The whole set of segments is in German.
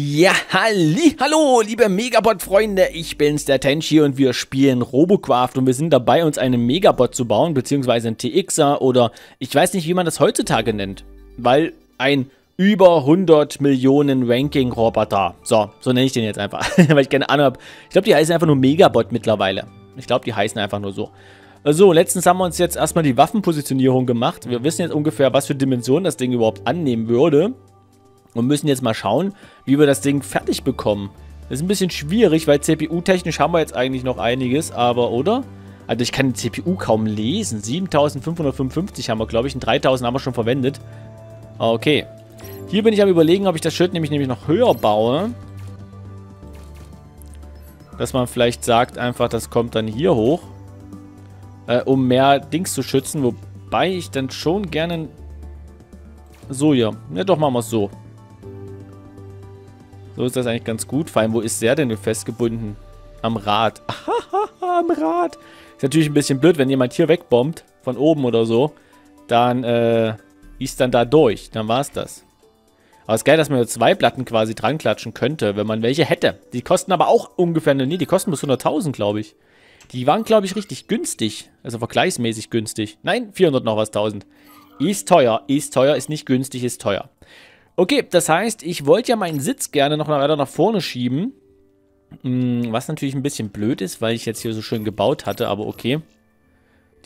Ja, halli, hallo, liebe Megabot-Freunde, ich bin's, der Tenchi und wir spielen Robocraft und wir sind dabei, uns einen Megabot zu bauen, beziehungsweise einen TXer oder ich weiß nicht, wie man das heutzutage nennt, weil ein über 100 Millionen Ranking-Roboter, so, so nenne ich den jetzt einfach, weil ich keine Ahnung habe. Ich glaube, die heißen einfach nur Megabot mittlerweile. Ich glaube, die heißen einfach nur so. So, letztens haben wir uns jetzt erstmal die Waffenpositionierung gemacht. Wir wissen jetzt ungefähr, was für Dimensionen das Ding überhaupt annehmen würde. Und müssen jetzt mal schauen, wie wir das Ding fertig bekommen. Das ist ein bisschen schwierig, weil CPU-technisch haben wir jetzt eigentlich noch einiges, aber, oder? Also ich kann die CPU kaum lesen. 7555 haben wir, glaube ich, und 3000 haben wir schon verwendet. Okay. Hier bin ich am überlegen, ob ich das Schild nämlich, nämlich noch höher baue. Dass man vielleicht sagt einfach, das kommt dann hier hoch. Äh, um mehr Dings zu schützen. Wobei ich dann schon gerne... So hier. Ja, doch, machen wir es so. So ist das eigentlich ganz gut. Vor allem, wo ist der denn festgebunden? Am Rad. am Rad. Ist natürlich ein bisschen blöd, wenn jemand hier wegbombt, von oben oder so, dann äh, ist dann da durch. Dann war es das. Aber es ist geil, dass man zwei Platten quasi dran klatschen könnte, wenn man welche hätte. Die kosten aber auch ungefähr, nee, die kosten bis 100.000, glaube ich. Die waren, glaube ich, richtig günstig. Also vergleichsmäßig günstig. Nein, 400 noch was 1000. Ist teuer, ist teuer, ist nicht günstig, ist teuer. Okay, das heißt, ich wollte ja meinen Sitz gerne noch weiter nach vorne schieben. Hm, was natürlich ein bisschen blöd ist, weil ich jetzt hier so schön gebaut hatte, aber okay.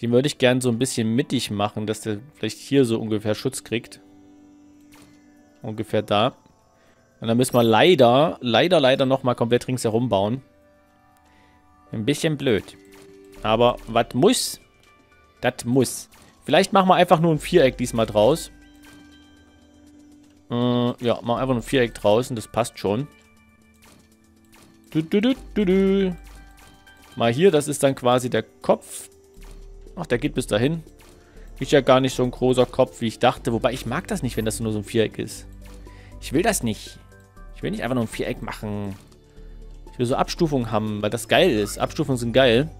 Den würde ich gerne so ein bisschen mittig machen, dass der vielleicht hier so ungefähr Schutz kriegt. Ungefähr da. Und dann müssen wir leider, leider, leider nochmal komplett ringsherum bauen. Ein bisschen blöd. Aber was muss, das muss. Vielleicht machen wir einfach nur ein Viereck diesmal draus. Äh, ja, mach einfach ein Viereck draußen, das passt schon. Du, du, du, du, du. Mal hier, das ist dann quasi der Kopf. Ach, der geht bis dahin. Ist ja gar nicht so ein großer Kopf, wie ich dachte. Wobei, ich mag das nicht, wenn das nur so ein Viereck ist. Ich will das nicht. Ich will nicht einfach nur ein Viereck machen. Ich will so Abstufungen haben, weil das geil ist. Abstufungen sind geil.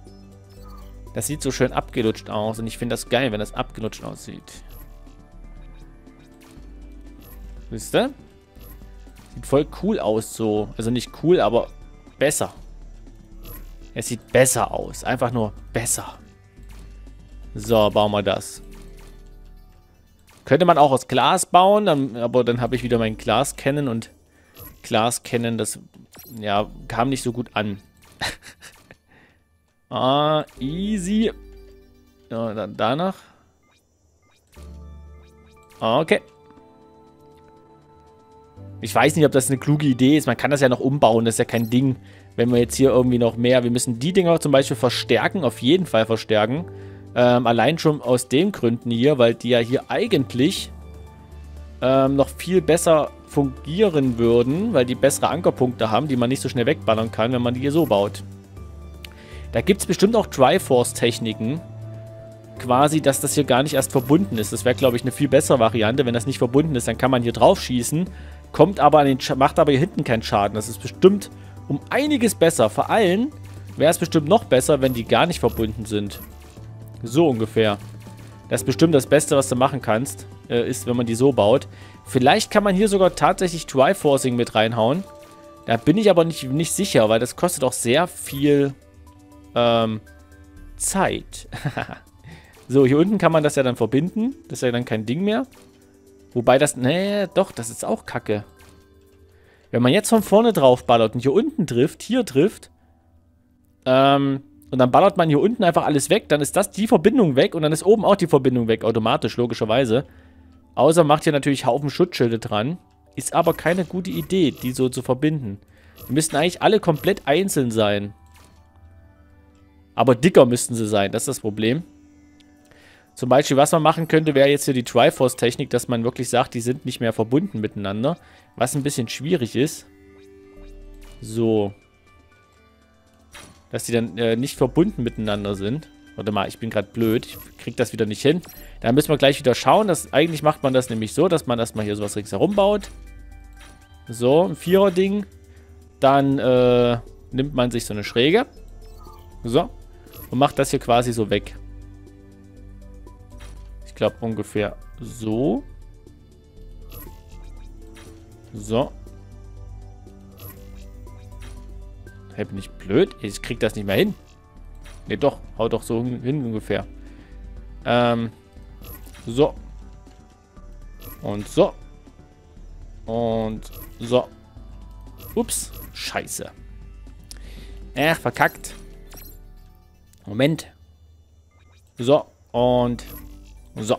Das sieht so schön abgelutscht aus und ich finde das geil, wenn das abgelutscht aussieht. Wisst ihr? Sieht voll cool aus so. Also nicht cool, aber besser. Es sieht besser aus. Einfach nur besser. So, bauen wir das. Könnte man auch aus Glas bauen, dann, aber dann habe ich wieder mein Glas kennen und Glas kennen, das ja, kam nicht so gut an. ah, easy. Ja, dann danach. Okay. Ich weiß nicht, ob das eine kluge Idee ist. Man kann das ja noch umbauen, das ist ja kein Ding. Wenn wir jetzt hier irgendwie noch mehr... Wir müssen die Dinger zum Beispiel verstärken, auf jeden Fall verstärken. Ähm, allein schon aus den Gründen hier, weil die ja hier eigentlich ähm, noch viel besser fungieren würden, weil die bessere Ankerpunkte haben, die man nicht so schnell wegballern kann, wenn man die hier so baut. Da gibt es bestimmt auch Triforce-Techniken, quasi, dass das hier gar nicht erst verbunden ist. Das wäre, glaube ich, eine viel bessere Variante. Wenn das nicht verbunden ist, dann kann man hier drauf schießen kommt aber an den macht aber hier hinten keinen Schaden. Das ist bestimmt um einiges besser. Vor allem wäre es bestimmt noch besser, wenn die gar nicht verbunden sind. So ungefähr. Das ist bestimmt das Beste, was du machen kannst, äh, ist, wenn man die so baut. Vielleicht kann man hier sogar tatsächlich Triforcing mit reinhauen. Da bin ich aber nicht, nicht sicher, weil das kostet auch sehr viel ähm, Zeit. so, hier unten kann man das ja dann verbinden. Das ist ja dann kein Ding mehr. Wobei das... Nee, doch, das ist auch kacke. Wenn man jetzt von vorne drauf ballert und hier unten trifft, hier trifft, ähm, und dann ballert man hier unten einfach alles weg, dann ist das die Verbindung weg und dann ist oben auch die Verbindung weg, automatisch, logischerweise. Außer macht hier natürlich Haufen Schutzschilde dran. Ist aber keine gute Idee, die so zu verbinden. Die müssten eigentlich alle komplett einzeln sein. Aber dicker müssten sie sein, das ist das Problem. Zum Beispiel, was man machen könnte, wäre jetzt hier die Triforce-Technik, dass man wirklich sagt, die sind nicht mehr verbunden miteinander. Was ein bisschen schwierig ist. So. Dass die dann äh, nicht verbunden miteinander sind. Warte mal, ich bin gerade blöd. Ich kriege das wieder nicht hin. Da müssen wir gleich wieder schauen. Dass, eigentlich macht man das nämlich so, dass man erstmal hier sowas ringsherum baut. So, ein Vierer-Ding. Dann äh, nimmt man sich so eine Schräge. So. Und macht das hier quasi so weg glaube ungefähr so. So. Hey, bin ich blöd? Ich krieg das nicht mehr hin. Ne, doch. Hau doch so hin ungefähr. Ähm. So. Und so. Und so. Ups. Scheiße. Ach, verkackt. Moment. So. Und so.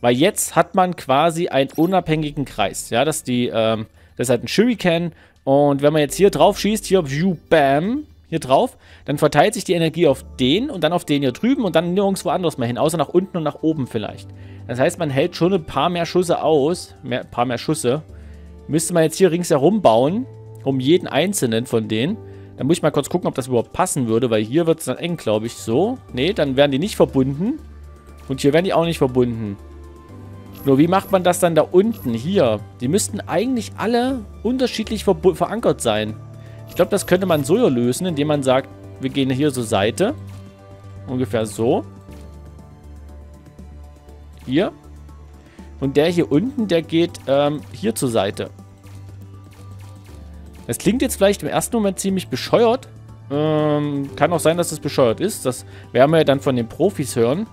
Weil jetzt hat man quasi einen unabhängigen Kreis. Ja, das ist die, ähm, das ist halt ein Shuriken. Und wenn man jetzt hier drauf schießt, hier, view, bam, hier drauf, dann verteilt sich die Energie auf den und dann auf den hier drüben und dann nirgendwo anders mehr hin, außer nach unten und nach oben vielleicht. Das heißt, man hält schon ein paar mehr Schüsse aus, ein paar mehr Schüsse. Müsste man jetzt hier ringsherum bauen, um jeden einzelnen von denen. Dann muss ich mal kurz gucken, ob das überhaupt passen würde, weil hier wird es dann eng, glaube ich. So, nee, dann werden die nicht verbunden. Und hier werden die auch nicht verbunden. Nur wie macht man das dann da unten? Hier. Die müssten eigentlich alle unterschiedlich ver verankert sein. Ich glaube, das könnte man so lösen, indem man sagt, wir gehen hier zur Seite. Ungefähr so. Hier. Und der hier unten, der geht ähm, hier zur Seite. Das klingt jetzt vielleicht im ersten Moment ziemlich bescheuert. Ähm, kann auch sein, dass es bescheuert ist. Das werden wir ja dann von den Profis hören.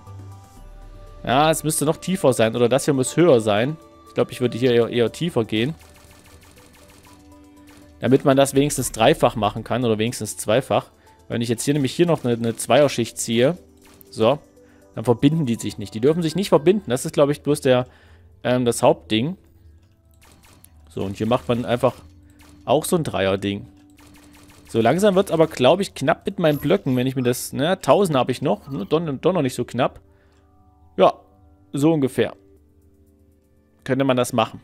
Ja, es müsste noch tiefer sein. Oder das hier muss höher sein. Ich glaube, ich würde hier eher, eher tiefer gehen. Damit man das wenigstens dreifach machen kann. Oder wenigstens zweifach. Wenn ich jetzt hier nämlich hier noch eine, eine Zweierschicht ziehe. So. Dann verbinden die sich nicht. Die dürfen sich nicht verbinden. Das ist, glaube ich, bloß der, ähm, das Hauptding. So, und hier macht man einfach auch so ein Dreier-Ding. So, langsam wird es aber, glaube ich, knapp mit meinen Blöcken, wenn ich mir das... Ne, 1000 habe ich noch. Ne, doch, doch noch nicht so knapp. Ja, so ungefähr. Könnte man das machen.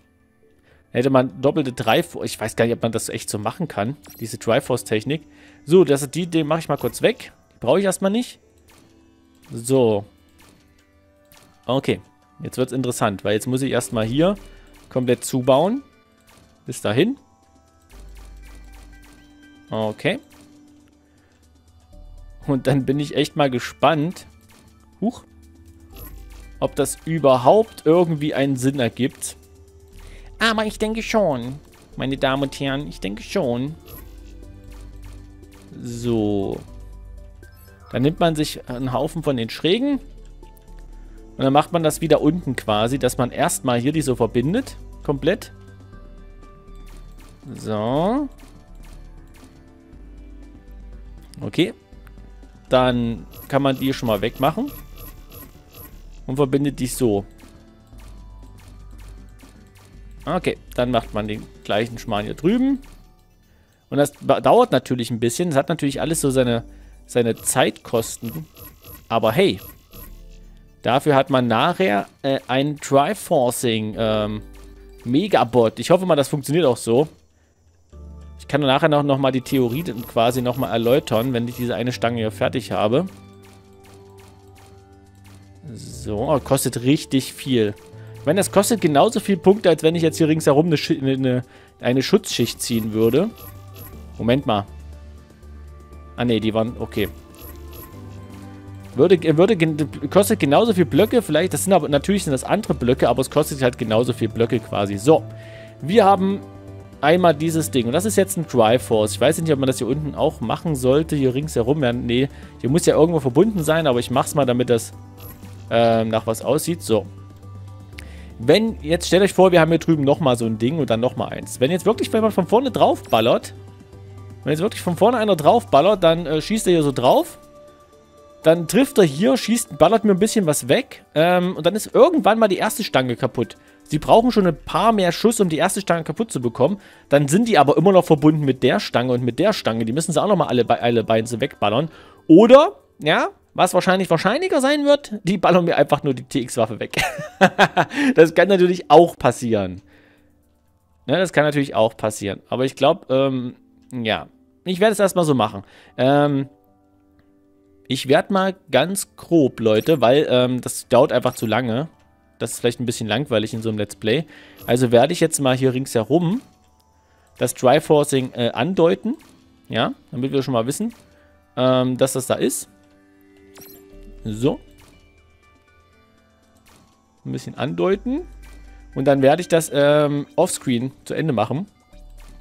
Hätte man doppelte Dreiforce... Ich weiß gar nicht, ob man das echt so machen kann. Diese Triforce-Technik. So, das, die, den mache ich mal kurz weg. Die brauche ich erstmal nicht. So. Okay. Jetzt wird es interessant, weil jetzt muss ich erstmal hier komplett zubauen. Bis dahin. Okay. Und dann bin ich echt mal gespannt. Huch ob das überhaupt irgendwie einen Sinn ergibt. Aber ich denke schon, meine Damen und Herren, ich denke schon. So. Dann nimmt man sich einen Haufen von den Schrägen. Und dann macht man das wieder unten quasi, dass man erstmal hier die so verbindet. Komplett. So. Okay. Dann kann man die schon mal wegmachen und verbindet dies so. Okay, dann macht man den gleichen Schmarrn hier drüben. Und das dauert natürlich ein bisschen. Das hat natürlich alles so seine, seine Zeitkosten. Aber hey, dafür hat man nachher äh, ein Triforcing ähm, Megabot. Ich hoffe mal, das funktioniert auch so. Ich kann nachher noch, noch mal die Theorie quasi noch mal erläutern, wenn ich diese eine Stange hier fertig habe. So, oh, kostet richtig viel. Ich meine, das kostet genauso viel Punkte, als wenn ich jetzt hier ringsherum eine, eine, eine Schutzschicht ziehen würde. Moment mal. Ah, ne, die waren... Okay. Würde, würde, kostet genauso viel Blöcke, vielleicht, das sind aber, natürlich sind das andere Blöcke, aber es kostet halt genauso viel Blöcke quasi. So, wir haben einmal dieses Ding und das ist jetzt ein Triforce. Ich weiß nicht, ob man das hier unten auch machen sollte, hier ringsherum. Ja, nee, hier muss ja irgendwo verbunden sein, aber ich mach's mal, damit das äh, nach was aussieht. So. Wenn, jetzt stellt euch vor, wir haben hier drüben nochmal so ein Ding und dann nochmal eins. Wenn jetzt wirklich, man von vorne drauf ballert, wenn jetzt wirklich von vorne einer drauf ballert, dann äh, schießt er hier so drauf. Dann trifft er hier, schießt, ballert mir ein bisschen was weg. Ähm, und dann ist irgendwann mal die erste Stange kaputt. Sie brauchen schon ein paar mehr Schuss, um die erste Stange kaputt zu bekommen. Dann sind die aber immer noch verbunden mit der Stange und mit der Stange. Die müssen sie auch nochmal alle, alle beiden so wegballern. Oder, ja, was wahrscheinlich wahrscheinlicher sein wird, die ballern mir einfach nur die TX-Waffe weg. das kann natürlich auch passieren. Ne, das kann natürlich auch passieren. Aber ich glaube, ähm, ja. Ich werde es erstmal so machen. Ähm, ich werde mal ganz grob, Leute, weil ähm, das dauert einfach zu lange. Das ist vielleicht ein bisschen langweilig in so einem Let's Play. Also werde ich jetzt mal hier ringsherum das Dry-Forcing äh, andeuten. Ja, damit wir schon mal wissen, ähm, dass das da ist. So. Ein bisschen andeuten. Und dann werde ich das ähm, offscreen zu Ende machen.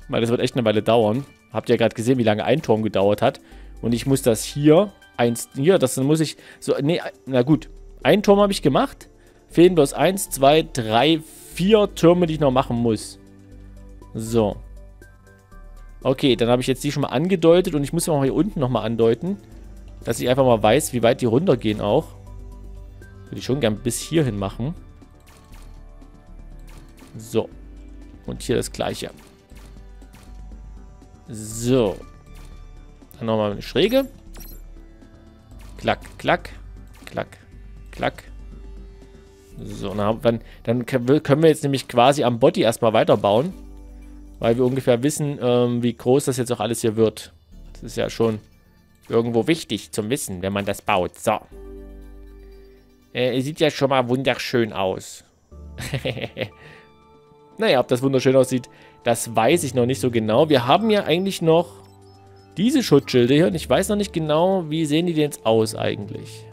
Weil das wird echt eine Weile dauern. Habt ihr ja gerade gesehen, wie lange ein Turm gedauert hat. Und ich muss das hier, eins, hier, das muss ich, so, nee, na gut. Ein Turm habe ich gemacht. Fehlen bloß eins, zwei, drei, vier Türme, die ich noch machen muss. So. Okay, dann habe ich jetzt die schon mal angedeutet und ich muss auch hier unten nochmal andeuten, dass ich einfach mal weiß, wie weit die runtergehen auch. Würde ich schon gern bis hierhin machen. So. Und hier das gleiche. So. Dann nochmal eine Schräge. Klack, klack, klack, klack. So, dann, dann können wir jetzt nämlich quasi am Body erstmal weiterbauen. Weil wir ungefähr wissen, ähm, wie groß das jetzt auch alles hier wird. Das ist ja schon irgendwo wichtig zum Wissen, wenn man das baut. So. Äh, sieht ja schon mal wunderschön aus. naja, ob das wunderschön aussieht, das weiß ich noch nicht so genau. Wir haben ja eigentlich noch diese Schutzschilde hier und ich weiß noch nicht genau, wie sehen die denn jetzt aus eigentlich.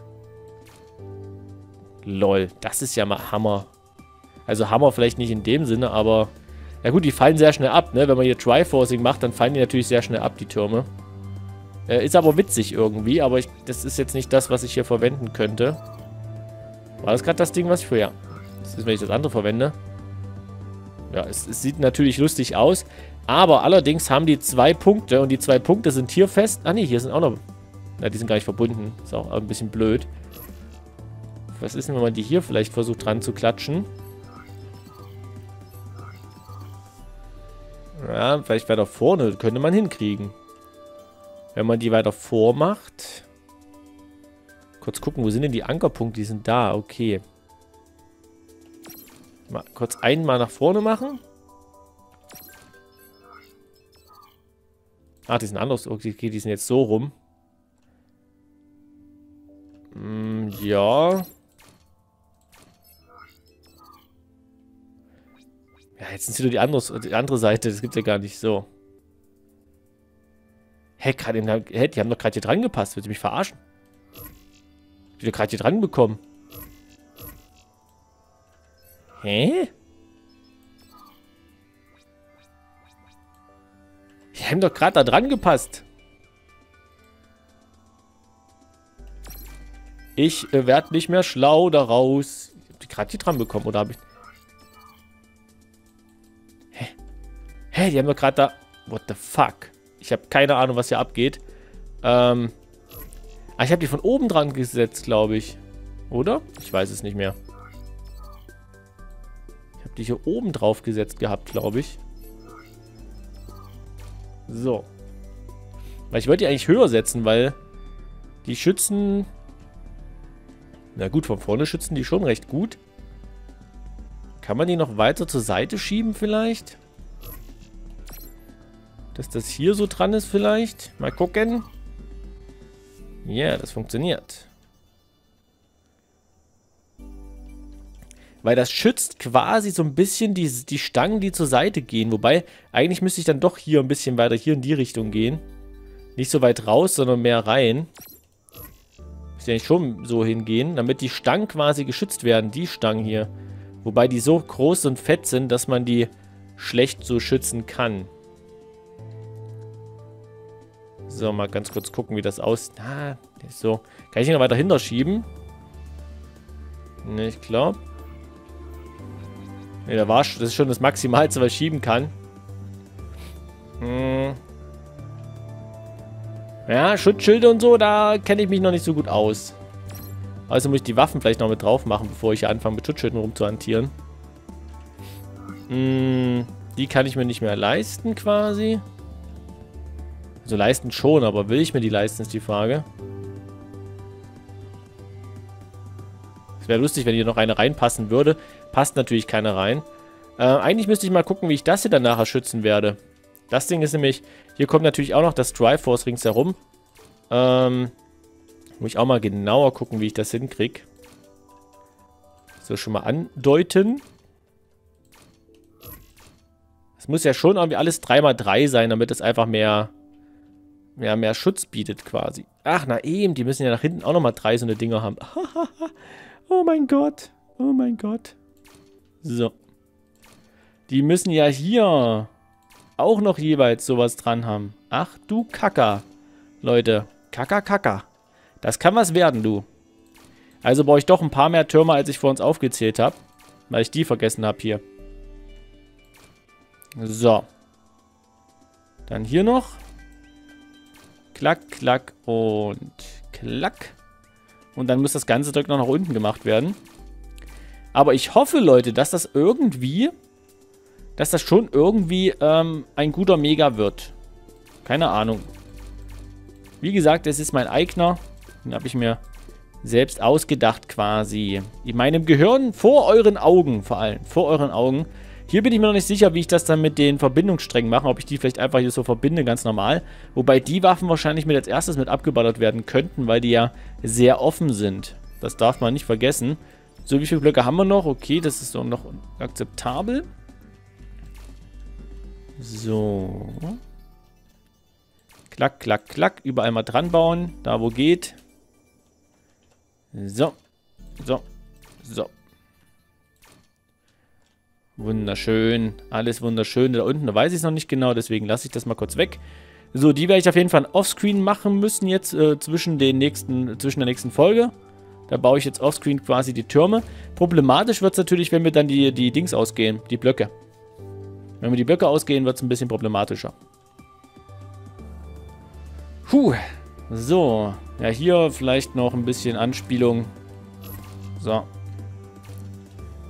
Lol, das ist ja mal Hammer. Also Hammer vielleicht nicht in dem Sinne, aber... Ja gut, die fallen sehr schnell ab, ne? Wenn man hier Triforcing macht, dann fallen die natürlich sehr schnell ab, die Türme. Äh, ist aber witzig irgendwie, aber ich, das ist jetzt nicht das, was ich hier verwenden könnte. War das gerade das Ding, was ich. Ja. Das ist, wenn ich das andere verwende. Ja, es, es sieht natürlich lustig aus. Aber allerdings haben die zwei Punkte und die zwei Punkte sind hier fest. Ah ne, hier sind auch noch... Na, die sind gar nicht verbunden. Ist auch ein bisschen blöd. Was ist denn, wenn man die hier vielleicht versucht dran zu klatschen? Ja, vielleicht weiter vorne könnte man hinkriegen. Wenn man die weiter vormacht. Kurz gucken, wo sind denn die Ankerpunkte? Die sind da, okay. Mal kurz einmal nach vorne machen. Ah, die sind anders. Okay, die sind jetzt so rum. Hm, ja. Ja, jetzt sind sie nur die andere, die andere Seite. Das gibt ja gar nicht so. Hä, grad hä die haben doch gerade hier dran gepasst. Willst du mich verarschen? Wie gerade hier dran bekommen. Hä? Die haben doch gerade da dran gepasst. Ich äh, werde nicht mehr schlau daraus. Ich hab die gerade hier dran bekommen, oder habe ich... Hä, die haben doch gerade da... What the fuck? Ich habe keine Ahnung, was hier abgeht. Ähm... Ah, ich habe die von oben dran gesetzt, glaube ich. Oder? Ich weiß es nicht mehr. Ich habe die hier oben drauf gesetzt gehabt, glaube ich. So. Weil ich wollte die eigentlich höher setzen, weil die schützen... Na gut, von vorne schützen die schon recht gut. Kann man die noch weiter zur Seite schieben vielleicht? Dass das hier so dran ist vielleicht. Mal gucken. Ja, yeah, das funktioniert. Weil das schützt quasi so ein bisschen die, die Stangen, die zur Seite gehen. Wobei, eigentlich müsste ich dann doch hier ein bisschen weiter hier in die Richtung gehen. Nicht so weit raus, sondern mehr rein. Müsste eigentlich schon so hingehen, damit die Stangen quasi geschützt werden. Die Stangen hier. Wobei die so groß und fett sind, dass man die schlecht so schützen kann. So, mal ganz kurz gucken, wie das aussieht. Ah, so. Kann ich ihn noch weiter hinterschieben? Ne, ich glaube. Ne, da das ist schon das Maximalste, was ich schieben kann. Hm. Ja, Schutzschilde und so, da kenne ich mich noch nicht so gut aus. Also muss ich die Waffen vielleicht noch mit drauf machen, bevor ich anfange mit Schutzschilden rumzuhantieren. Hm, die kann ich mir nicht mehr leisten quasi. Also leisten schon, aber will ich mir die leisten, ist die Frage. Es wäre lustig, wenn hier noch eine reinpassen würde. Passt natürlich keine rein. Äh, eigentlich müsste ich mal gucken, wie ich das hier dann nachher schützen werde. Das Ding ist nämlich, hier kommt natürlich auch noch das Triforce ringsherum. Ähm, muss ich auch mal genauer gucken, wie ich das hinkriege. So, schon mal andeuten. Es muss ja schon irgendwie alles 3x3 sein, damit es einfach mehr ja, mehr Schutz bietet quasi. Ach, na eben, die müssen ja nach hinten auch nochmal drei so eine Dinger haben. oh mein Gott. Oh mein Gott. So. Die müssen ja hier auch noch jeweils sowas dran haben. Ach du Kacker. Leute, Kacker, Kacker. Das kann was werden, du. Also brauche ich doch ein paar mehr Türme, als ich vor uns aufgezählt habe. Weil ich die vergessen habe hier. So. Dann hier noch. Klack, klack und klack. Und dann muss das ganze Zeug noch nach unten gemacht werden. Aber ich hoffe, Leute, dass das irgendwie, dass das schon irgendwie ähm, ein guter Mega wird. Keine Ahnung. Wie gesagt, es ist mein eigener. Den habe ich mir selbst ausgedacht quasi. In meinem Gehirn, vor euren Augen vor allem. Vor euren Augen. Hier bin ich mir noch nicht sicher, wie ich das dann mit den Verbindungssträngen mache. Ob ich die vielleicht einfach hier so verbinde, ganz normal. Wobei die Waffen wahrscheinlich mit als erstes mit abgeballert werden könnten, weil die ja sehr offen sind. Das darf man nicht vergessen. So, wie viele Blöcke haben wir noch? Okay, das ist doch noch akzeptabel. So. Klack, klack, klack. Überall mal dran bauen. Da, wo geht. So. So. So. Wunderschön. Alles wunderschön. Da unten, da weiß ich es noch nicht genau, deswegen lasse ich das mal kurz weg. So, die werde ich auf jeden Fall offscreen machen müssen jetzt äh, zwischen, den nächsten, zwischen der nächsten Folge. Da baue ich jetzt offscreen quasi die Türme. Problematisch wird es natürlich, wenn wir dann die, die Dings ausgehen, die Blöcke. Wenn wir die Blöcke ausgehen, wird es ein bisschen problematischer. Puh. So. Ja, hier vielleicht noch ein bisschen Anspielung. So.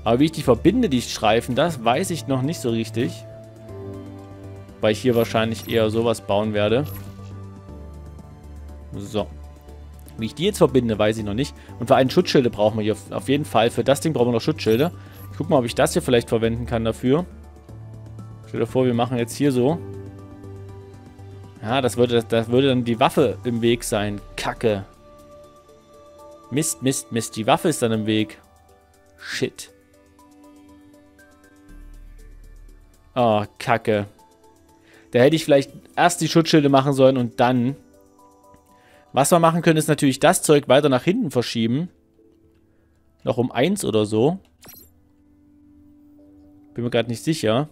Aber wie ich die verbinde, die Streifen, das weiß ich noch nicht so richtig. Weil ich hier wahrscheinlich eher sowas bauen werde. So. Wie ich die jetzt verbinde, weiß ich noch nicht. Und für einen Schutzschilde brauchen wir hier auf jeden Fall. Für das Ding brauchen wir noch Schutzschilde. Ich guck mal, ob ich das hier vielleicht verwenden kann dafür. Stell dir vor, wir machen jetzt hier so. Ja, das würde, das würde dann die Waffe im Weg sein. Kacke. Mist, Mist, Mist. Die Waffe ist dann im Weg. Shit. Oh, kacke. Da hätte ich vielleicht erst die Schutzschilde machen sollen und dann... Was wir machen können, ist natürlich das Zeug weiter nach hinten verschieben. Noch um eins oder so. Bin mir gerade nicht sicher.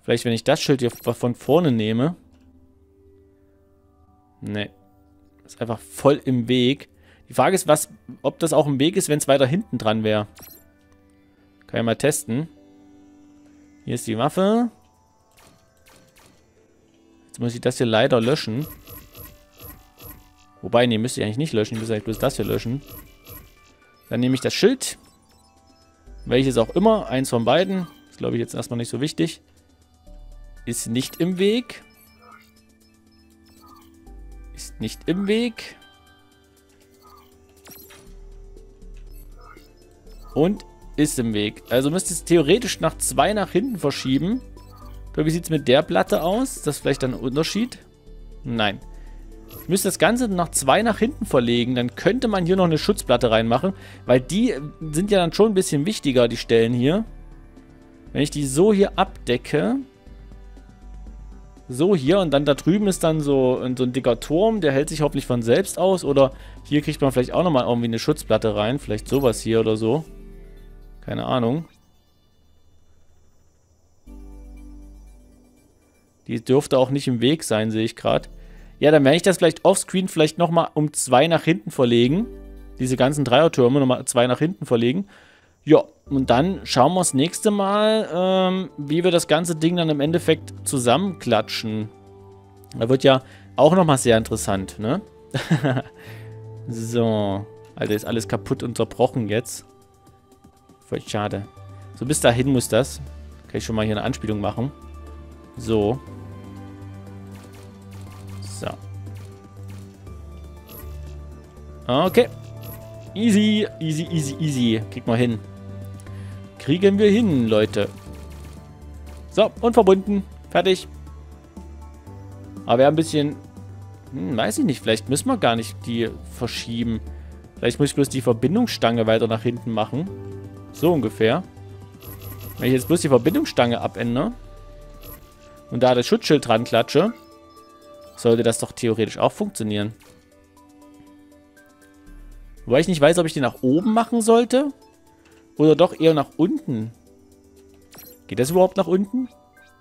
Vielleicht, wenn ich das Schild hier von vorne nehme. Nee. Ist einfach voll im Weg. Die Frage ist, was, ob das auch im Weg ist, wenn es weiter hinten dran wäre. Kann ich mal testen. Hier ist die Waffe. Jetzt muss ich das hier leider löschen. Wobei, nee, müsste ich eigentlich nicht löschen. Ich müsste eigentlich bloß das hier löschen. Dann nehme ich das Schild. Welches auch immer. Eins von beiden. Ist, glaube ich, jetzt erstmal nicht so wichtig. Ist nicht im Weg. Ist nicht im Weg. Und ist im Weg. Also müsste es theoretisch nach zwei nach hinten verschieben. Wie sieht es mit der Platte aus? Ist das vielleicht ein Unterschied? Nein. Ich müsste das Ganze nach zwei nach hinten verlegen. Dann könnte man hier noch eine Schutzplatte reinmachen. Weil die sind ja dann schon ein bisschen wichtiger, die Stellen hier. Wenn ich die so hier abdecke. So hier und dann da drüben ist dann so, so ein dicker Turm. Der hält sich hoffentlich von selbst aus. Oder hier kriegt man vielleicht auch nochmal irgendwie eine Schutzplatte rein. Vielleicht sowas hier oder so. Keine Ahnung. Die dürfte auch nicht im Weg sein, sehe ich gerade. Ja, dann werde ich das vielleicht offscreen vielleicht nochmal um zwei nach hinten verlegen. Diese ganzen Dreiertürme nochmal zwei nach hinten verlegen. Ja, und dann schauen wir das nächste Mal, ähm, wie wir das ganze Ding dann im Endeffekt zusammenklatschen. Da wird ja auch nochmal sehr interessant, ne? so. Alter, ist alles kaputt und zerbrochen jetzt. Voll schade. So, bis dahin muss das. Kann ich schon mal hier eine Anspielung machen. So. So. Okay. Easy, easy, easy, easy. Kriegt mal hin. Kriegen wir hin, Leute. So, und verbunden. Fertig. Aber wir haben ein bisschen... Hm, weiß ich nicht. Vielleicht müssen wir gar nicht die verschieben. Vielleicht muss ich bloß die Verbindungsstange weiter nach hinten machen. So ungefähr. Wenn ich jetzt bloß die Verbindungsstange abändere und da das Schutzschild dran klatsche, sollte das doch theoretisch auch funktionieren. Wobei ich nicht weiß, ob ich den nach oben machen sollte oder doch eher nach unten. Geht das überhaupt nach unten?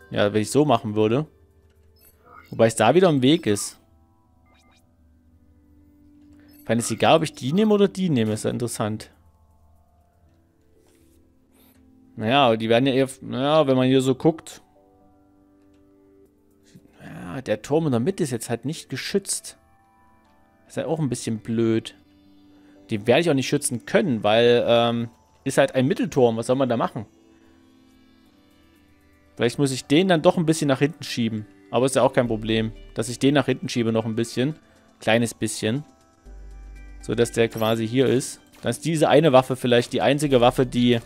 Ja, wenn ich so machen würde. Wobei es da wieder im Weg ist. Weil es egal, ob ich die nehme oder die nehme. Ist ja interessant. Naja, die werden ja eher... Naja, wenn man hier so guckt... Ja, der Turm in der Mitte ist jetzt halt nicht geschützt. Ist ja auch ein bisschen blöd. Den werde ich auch nicht schützen können, weil... Ähm, ist halt ein Mittelturm. Was soll man da machen? Vielleicht muss ich den dann doch ein bisschen nach hinten schieben. Aber ist ja auch kein Problem, dass ich den nach hinten schiebe noch ein bisschen. Kleines bisschen. So dass der quasi hier ist. Dann ist diese eine Waffe vielleicht die einzige Waffe, die,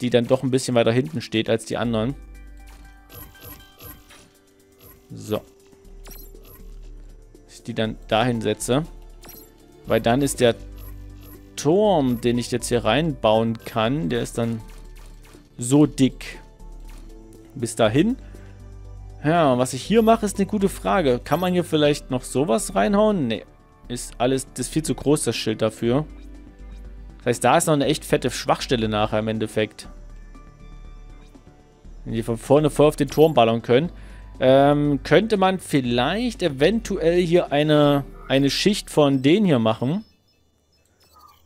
die dann doch ein bisschen weiter hinten steht als die anderen. So. Ich die dann dahin setze. Weil dann ist der Turm, den ich jetzt hier reinbauen kann, der ist dann so dick. Bis dahin. Ja, was ich hier mache, ist eine gute Frage. Kann man hier vielleicht noch sowas reinhauen? Nee. Ist alles, das ist viel zu groß, das Schild dafür. Das heißt, da ist noch eine echt fette Schwachstelle nachher im Endeffekt. Wenn die von vorne voll auf den Turm ballern können. Ähm, könnte man vielleicht eventuell hier eine, eine Schicht von denen hier machen.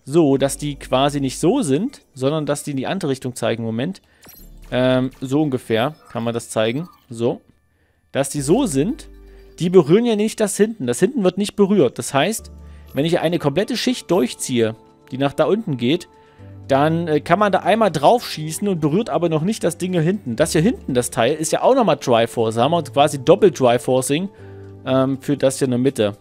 So, dass die quasi nicht so sind, sondern dass die in die andere Richtung zeigen. Moment. Ähm, so ungefähr kann man das zeigen. So dass die so sind, die berühren ja nicht das hinten. Das hinten wird nicht berührt. Das heißt, wenn ich eine komplette Schicht durchziehe, die nach da unten geht, dann äh, kann man da einmal drauf schießen und berührt aber noch nicht das Ding hier hinten. Das hier hinten, das Teil, ist ja auch nochmal Dryforce. Da haben wir quasi doppelt Dryforcing ähm, für das hier in der Mitte.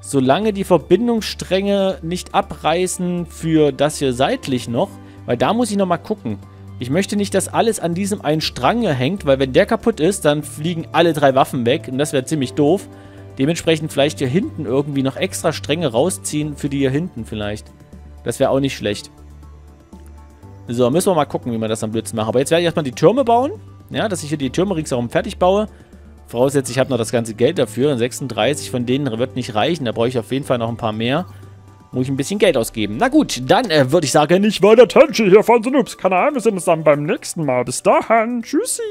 Solange die Verbindungsstränge nicht abreißen für das hier seitlich noch, weil da muss ich nochmal gucken. Ich möchte nicht, dass alles an diesem einen Strang hängt, weil wenn der kaputt ist, dann fliegen alle drei Waffen weg und das wäre ziemlich doof. Dementsprechend vielleicht hier hinten irgendwie noch extra Stränge rausziehen für die hier hinten vielleicht. Das wäre auch nicht schlecht. So, müssen wir mal gucken, wie wir das am blödsten machen. Aber jetzt werde ich erstmal die Türme bauen. Ja, dass ich hier die Türme ringsherum fertig baue. Voraussetzt, ich habe noch das ganze Geld dafür. 36 von denen wird nicht reichen. Da brauche ich auf jeden Fall noch ein paar mehr. Muss ich ein bisschen Geld ausgeben. Na gut, dann äh, würde ich sagen, ich war der Tenchi hier von Snoops Kanal. Wir sehen uns dann beim nächsten Mal. Bis dahin. Tschüssi.